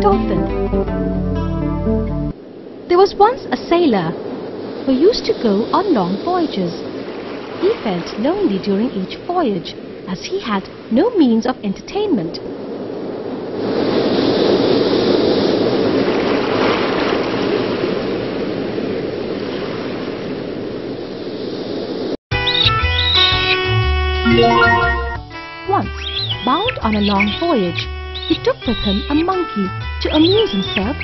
Dolphin There was once a sailor who used to go on long voyages. He felt lonely during each voyage as he had no means of entertainment. Once, bound on a long voyage, he took with him a monkey to amuse himself.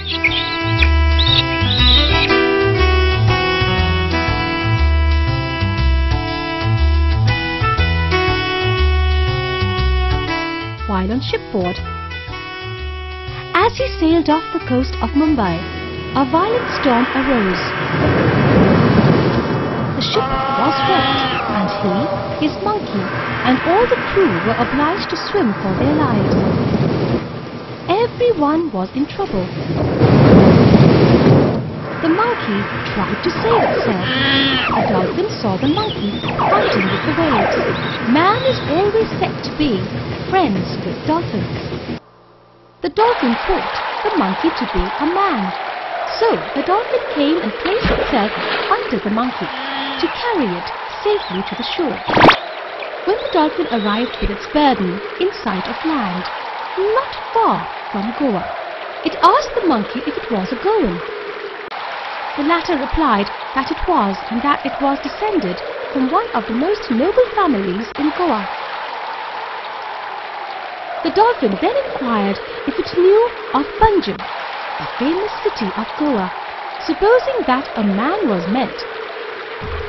While on shipboard, as he sailed off the coast of Mumbai, a violent storm arose. The ship was wrecked and he, his monkey and all the crew were obliged to swim for their lives. Everyone was in trouble. The monkey tried to save itself. A dolphin saw the monkey fighting with the waves. Man is always said to be friends with dolphins. The dolphin thought the monkey to be a man. So the dolphin came and placed itself under the monkey to carry it safely to the shore. When the dolphin arrived with its burden in sight of land, not far from Goa, it asked the monkey if it was a Goan. The latter replied that it was and that it was descended from one of the most noble families in Goa. The dolphin then inquired if it knew of Panjim, a famous city of Goa, supposing that a man was meant.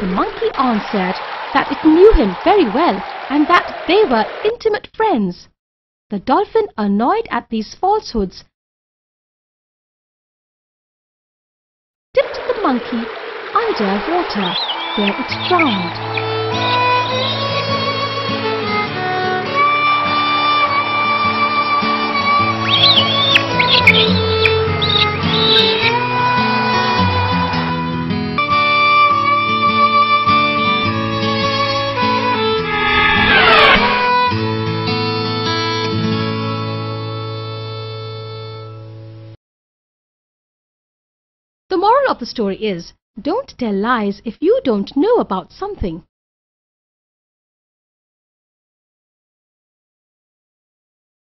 The monkey answered that it knew him very well and that they were intimate friends. The dolphin, annoyed at these falsehoods, dipped the monkey under water, where it drowned. The moral of the story is, don't tell lies if you don't know about something.